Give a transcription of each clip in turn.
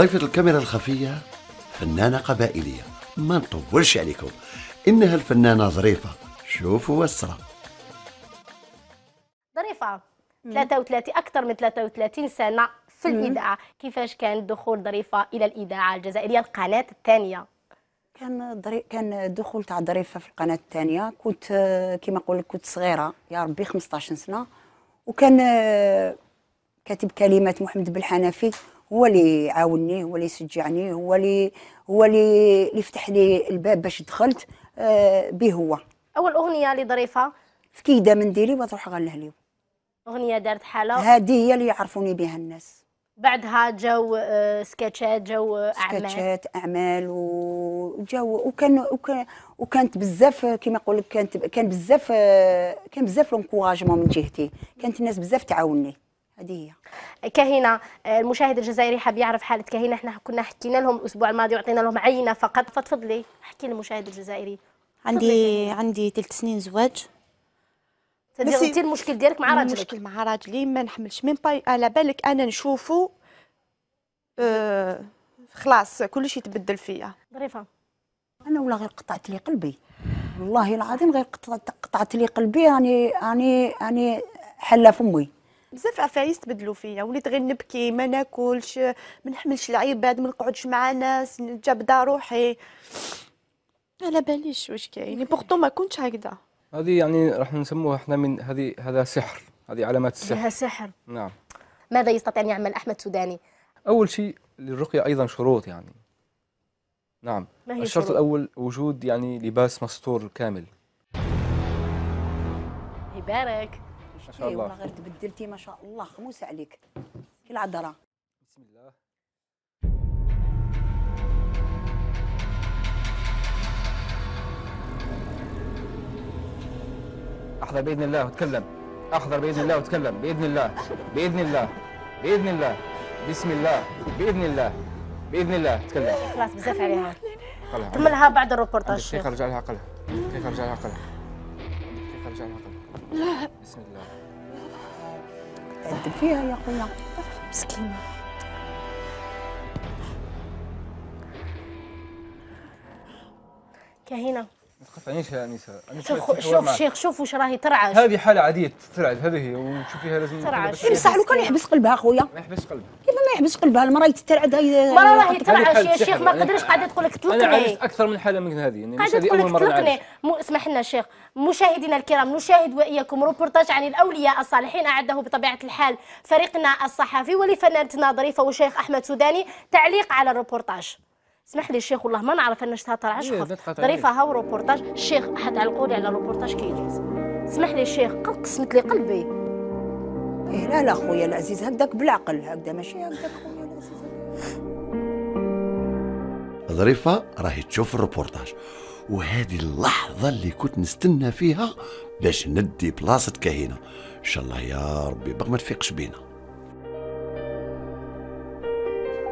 ضيفة الكاميرا الخفية فنانة قبائلية. ما نطولش عليكم. إنها الفنانة ظريفة. شوفوا والسرى ظريفة. 33 أكثر من 33 سنة في الإذاعة. كيفاش كان دخول ظريفة إلى الإذاعة الجزائرية القناة الثانية؟ كان دري... كان الدخول تاع ظريفة في القناة الثانية. كنت كيما نقول لك كنت صغيرة. يا ربي 15 سنة. وكان كاتب كلمات محمد بالحنفي هو اللي عاوني هو اللي شجعني هو اللي هو اللي اللي فتح لي الباب باش دخلت آه، به هو. أول أغنية لظريفة؟ في كيده من ديري وتروح غنلهليو أغنية دارت حالة؟ هذه هي اللي يعرفوني بها الناس. بعدها جو آه، سكتشات جو آه، أعمال. سكتشات أعمال وجو وكان وكان وكانت بزاف كيما نقول لك كانت كان بزاف كان بزاف لونكوراجمون من جهتي. كانت الناس بزاف تعاوني هذه هي كهينة المشاهد الجزائري حاب يعرف حالة كهينة إحنا كنا حكينا لهم الأسبوع الماضي وعطينا لهم عينة فقط. فتفضلي احكي للمشاهد الجزائري. عندي عندي ثلاث سنين زواج. تدير بس- انت المشكل ديالك مع راجلك. المشكل مع راجلي ما نحملش. من باي على بالك أنا نشوفه آه خلاص كلشي يتبدل فيا. ظريفة. أنا ولا غير قطعت لي قلبي. والله العظيم غير قطعت, قطعت لي قلبي. يعني يعني يعني حلة فمي. بزاف عفايس تبدلوا فيا. وليت غير نبكي ما ناكلش ما نحملش العباد ما نقعدش مع ناس نجبد روحي. على باليش واش كاين. بورتو ما كنتش هكذا. هذه يعني راح نسموها إحنا من هذه هذا سحر. هذه علامات السحر. لها سحر. نعم. ماذا يستطيع أن يعمل أحمد سوداني؟ أول شيء للرقية أيضا شروط يعني. نعم. ما هي الشرط الشروط؟ الأول وجود يعني لباس مستور كامل. يبارك. ما شاء إيه والله الله. غير تبدلتي ما شاء الله خموس عليك. كي العذراء. بسم الله. احضر بإذن الله وتكلم. احضر بإذن الله وتكلم. بإذن الله. بإذن الله. بإذن الله. بسم الله. بإذن الله. بإذن الله. تكلم. خلاص بزاف عليها. كملها بعد الروبورتاج كيف ارجع لها عقلها كيف ارجع لها عقلها ارجع لها عقلها بسم الله. تعذب فيها يا خويا مسكينة كهينة. ما تقطعنيش يا انسه شوف. شيخ شوف وش راهي ترعش. هذه حالة عادية ترعد هذه هي وشوفيها لازم ترعش. بصح لو كان يحبس قلبها خويا ما يحبسش قلبها. يحبس قلبها المرأة يترعد هي مرة راهي ترعش يا شيخ. ما قدرش قاعدة تقول لك أنا طلقني عرفت أكثر من حالة من هذه يعني هذه تقول أول لك طلقني اسمح لنا شيخ. مشاهدينا الكرام نشاهد وإياكم روبورتاج عن الأولياء الصالحين اعده بطبيعة الحال فريقنا الصحفي ولفنانتنا ظريفة وشيخ أحمد سوداني تعليق على الروبورتاج اسمح لي الشيخ والله ما نعرف أن شتها ترعش إيه، خف. لا تقاطعني. ظريفة هاو روبورتاج الشيخ حتعلقوا لي على الروبورتاج كي يجوز اسمح لي الشيخ قد قسمت لي قلبي. إيه لا لا خويا العزيز هكذاك بالعقل هكذا ماشي هكذاك خويا العزيز. ظريفة راهي تشوف الروبورتاج وهذه اللحظة اللي كنت نستنى فيها باش ندي بلاصة كهينة. إن شاء الله يا ربي بغ ما تفيقش بينا.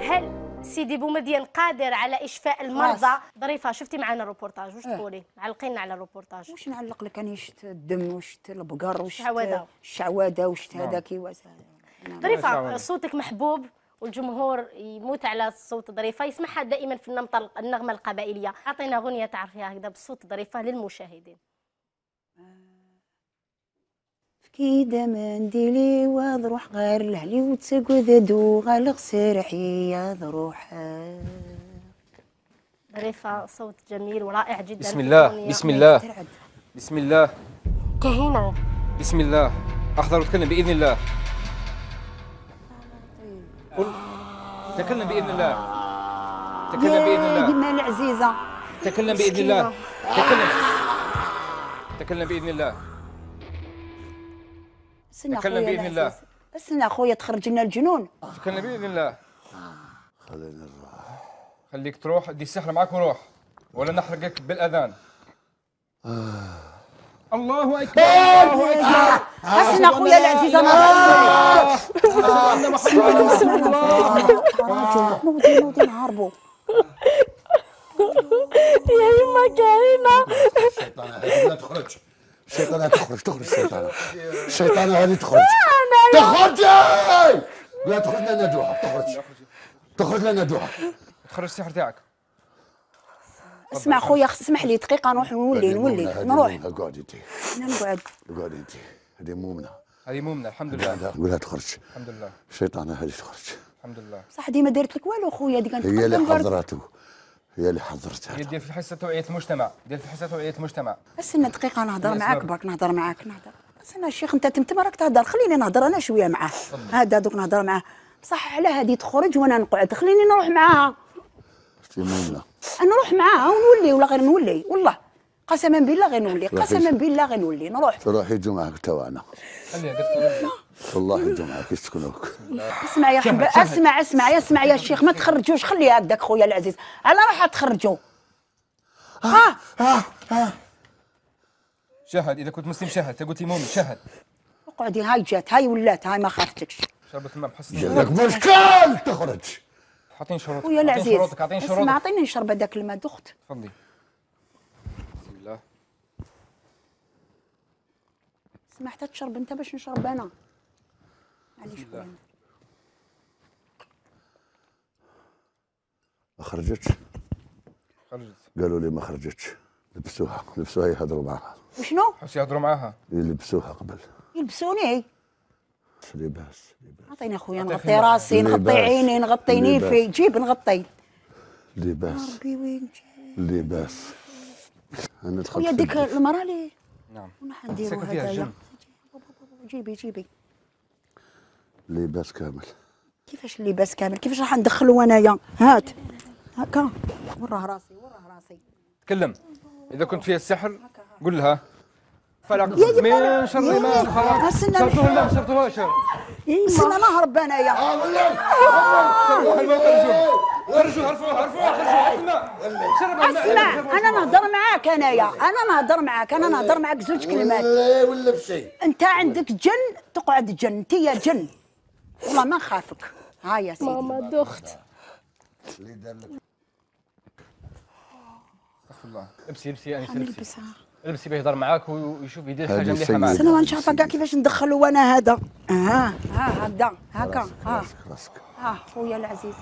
هل سيدي بومدين قادر على إشفاء المرضى. ظريفة شفتي معنا الروبورتاج؟ واش إيه. تقولي؟ علقينا على الروبورتاج. واش نعلق لك؟ أنا شت الدم وشت البقر وشت الشعوذة. الشعوذه وشت نعم. هذاك ظريفة شعور. صوتك محبوب والجمهور يموت على صوت ظريفة. يسمعها دائما في النمط النغمة القبائلية. أعطينا أغنية تعرفيها هكذا بصوت ظريفة للمشاهدين. كيدا منديلي وضروح غير لهلي وتسقو دو غالغ سرحية ضروح ظريفة صوت جميل ورائع جدا بسم الله. بسم الله. بسم الله. كهينة بسم الله. أحضر وتكلم بإذن الله. قل. تكلم بإذن الله. تكلم بإذن يا الله. ديما العزيزة. تكلم بإذن الله. تكلم. تكلم بإذن الله. استنى تكلم بإذن الله. استنى خويا تخرج لنا الجنون. تكلم بإذن الله. خلينا نروح خليك تروح دي السحر معك وروح. ولا نحرقك بالأذان. الله أكبر الله أكبر. استنى خويا العزيز أنا نوضي نوضي نهربوا يا يما هذه لا تخرج. الشيطانة تخرج تخرج الشيطانة الشيطانة هذه تخرج تخرج لا تخرج لنا ندوها تخرج تخرج لنا ندوها تخرج السحر تاعك اسمع خويا اسمح لي دقيقة نروح نولي نولي نروح. اقعد انت نقعد اقعد انت هذه مؤمنة. هذه مؤمنة الحمد لله. قولها تخرج. الحمد لله. الشيطانة هذه تخرج. الحمد لله. صح ديما دارت لك والو خويا هي اللي. حضرته. هي اللي حضرتها. هي دير في حصه توعية المجتمع دير في حصه توعية المجتمع. استنى دقيقة نهضر معاك. برك نهضر معاك نهضر. استنى الشيخ أنت تمتم راك تهضر خليني نهضر أنا شوية معاه. هذا دوك نهضر معاه. بصح على هذه تخرج وأنا نقعد. خليني نروح معاها مؤمنة نروح معاها ونولي ولا غير نولي؟ والله. قسما بالله غير نولي روحي. قسما بالله غير نولي نروح تروح يجوا معك توانا خليها قلت لك والله معك يسكنوك اسمع يا حبيبي اسمع اسمع يا اسمع يا شيخ ما تخرجوش خليها هكذاك خويا العزيز. على راح تخرجوا. ها؟ شهد إذا كنت مسلم شهد قلت لي مؤمن شهد. اقعدي هاي جات هاي ولات هاي ما خافتكش. شربت الماء بحسن لك مشكل تخرج. اعطيني شروطك خويا اعطيني العزيز. شروطك اعطيني اسمع شروطك. أعطيني نشرب هذاك الماء دخت. تفضلي بسم الله اسمع حتى تشرب انت باش نشرب أنا. معليش ما خرجتش. خرجت. قالوا لي ما خرجتش. لبسوها. لبسوها يهضروا معها. وشنو؟ حس يهضروا معاها. يلبسوها قبل. يلبسوني؟ لباس لباس عطيني خويا عطيه نغطي. راسي نغطي. عيني نغطي. نيفي. جيب نغطي. لباس. ربي وين جاي؟ لباس. أنا دخلت خويا ديك. المراه لي نعم. فيها هدايا الجن. جيبي جيبي. لباس كامل. كيفاش اللباس كامل؟ كيفاش راح ندخلو انايا؟ هات. هكا. وراه راسي وراه راسي. تكلم. إذا كنت فيها السحر قل لها. فلق. من شر ما خلق استنى شرطوه الماء شرطوه شر استنى نهرب انايا اسمع أنا نهضر معاك أنايا. أنا نهضر معاك. أنا نهضر معاك زوج كلمات. ولا ولا بشيء. أنت عندك جن تقعد جن. أنت يا جن. والله ما نخافك. ها يا سيدي. ماما دخت. اللي دار لك. استغفر الله ابسي ابسي انسه أنا نلبسها ابسي بيهضر معاك ويشوف يدير حاجة مليحة استنى ما نعرف كاع كيفاش ندخلو وأنا هذا. ها ها هكذا هكا ها. راسك راسك ها خويا العزيز.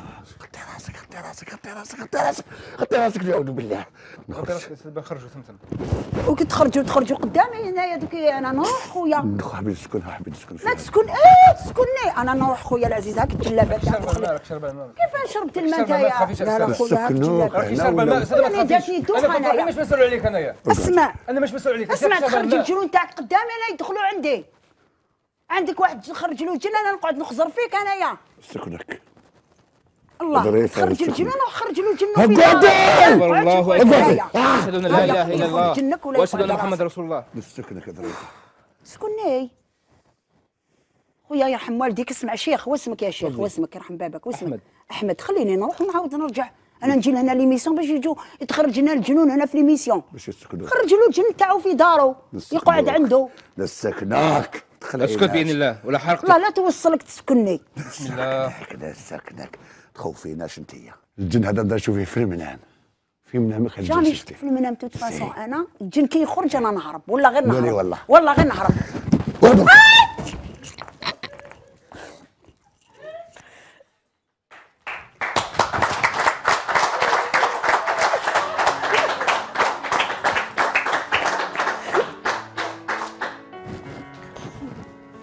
غطي راسك غطي راسك غطي راسك غطي راسك. غطي راسك نعوذ بالله. نخرج. خرجوا ثمثم وكي تخرجوا تخرجوا قدامي هنايا دوك أنا نروح خويا. حبيت تسكن حبيت تسكن ما تسكن إيه تسكني أنا نروح خويا العزيز هاك الجلابه شرب تاعك الماء شرب الماء. كيف شربت الماء شرب الماء نتايا لا لا. خويا هاك أنا تخافيش جاتني دوخ أنا. راكي مش مسؤول عليك انايا اسمع. أنا مش مسؤول عليك. اسمع شرب تخرج الماء. الجنون تاعك قدامي أنا يدخلوا عندي. عندك واحد تخرج له جن أنا نقعد نخزر فيك انايا سكنك. الله تخرج بالسكن. الجنون وخرج له جن هقعدي! اكبر الله. اكبر أشهد أن لا إله إلا الله. جنك ولا وأشهد أن محمد. رسول الله. سكنك ظريفة سكني. خويا يرحم والديك اسمع شيخ واسمك يا شيخ؟ واسمك يرحم بابك واسمك أحمد. أحمد خليني نروح ونعاود نرجع. أنا نجي لهنا ليميسيون باش يجوا يتخرج لنا الجنون هنا في ليميسيون. باش يسكنوك خرج له الجن تاعو في دارو يقعد عنده. نسكناك. أسكت بإذن الله. ولا حرقتك لا لا توصلك تسكني بسم الله. كذا سكنك تخوفيناش انتيا الجن هذا دا شوفيه في المنام في المنام ما كان جاني الجن شفت في المنام توت فاسون أنا. الجن كي يخرج أنا نهرب. ولا غير نهرب. والله. والله غير نهرب.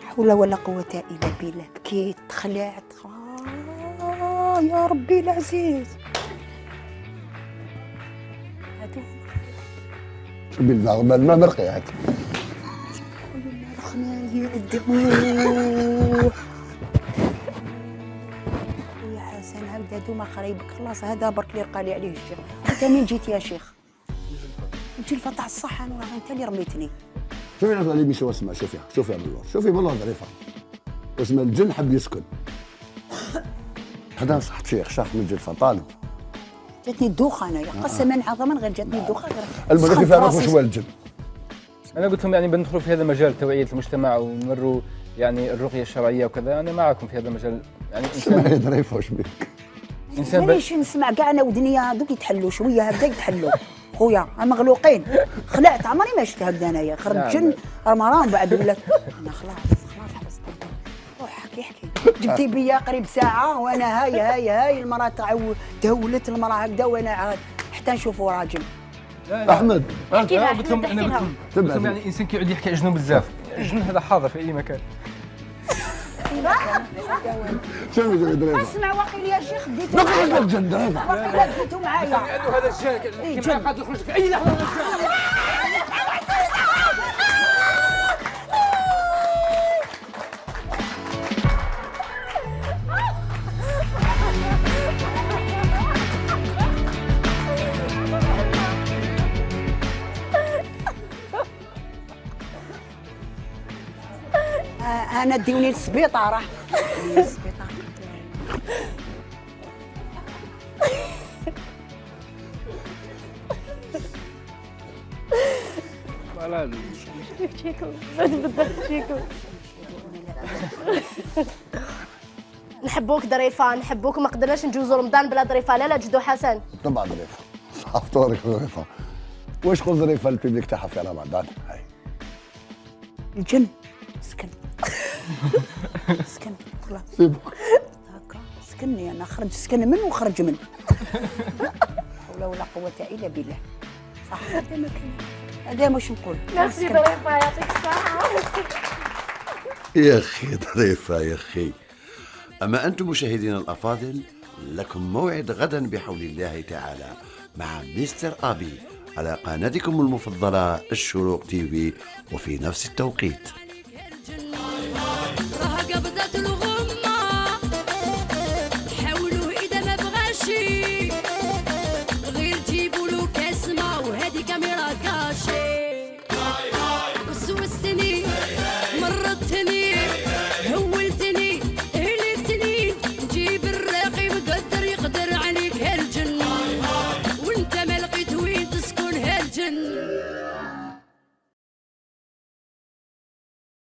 حول ولا قوة إلا بالله. بكيت تخلعت يا ربي العزيز. هادو بالله ما ما مرقيات خنايا الدموع ويا حسن عبد هادو ما خريبك؟ خلاص هذا برك اللي قالي عليه الشيخ. أنت منين جيت يا شيخ؟ الجلفة تاع الصحن وراه أنت اللي رميتني. شوفي هذا ليميسيون اسمها شوفيها شوفيها من اللور شوفي اللور ظريفه اسمها الجن حب يسكن. هذا صحت شيخ شاف من جلفه طالب جاتني الدوخة أنايا قسما عظما غير جاتني الدوخة غير المهم سخنت كيف يعرفوا راسي. شو هو الجن؟ أنا قلت لهم يعني بندخلوا في هذا المجال توعية المجتمع ونمروا يعني الرقية الشرعية وكذا أنا معكم في هذا المجال. يعني انسان ظريفه وش بك. إنسان ب... مانيش نسمع؟ كاع أنا ودنيا هذوك يتحلوا شوية هكذا يتحلوا. خويا مغلوقين. خلعت عمري ما شفت هكذا أنايا. خرج نعم. جن رمضان بعد ولا أنا خلاص خلاص حبست روح حكي حكي. جبتي بيا قريب ساعة وأنا هاي هاي هاي المراه تعو تهولت المراه هكذا وأنا عاد حتى نشوفوا راجل. لا لا. أحمد. احكي لها قلت لهم أنا قلت لهم يعني إنسان كيقعد يحكي اجنون بزاف. الجنون هذا حاضر في أي مكان. شوفي شوفي ظريفه أسمع وقيل يا شيخ ديتو نقول لك الجن ظريفه وقيل ديتو معايا. هذا الشيء إيه، كيف قاعد يخرج في أي لحظة. أنا ديوني للسبيطار. للسبيطار نحبوك ظريفه نحبوك. ما قدرناش نجوزوا رمضان بلا ظريفه لا لا جدو حسن. طبعا ظريفه فطورك ظريفه واش قول ظريفه ال public تاعها في رمضان؟ هاي. الجن. سكن خلاص سيبك. هكا. سكني أنا. خرج. سكن من وخرج من. لا حول ولا قوة إلا بالله. صح. هذا ما كان. هذا واش نقول. ميرسي. ظريفه يعطيك الصحة. يا أخي ظريفه يا أخي. أما أنتم مشاهدينا الأفاضل لكم موعد غدا بحول الله تعالى مع مستر آبي على قناتكم المفضلة الشروق تي في وفي نفس التوقيت.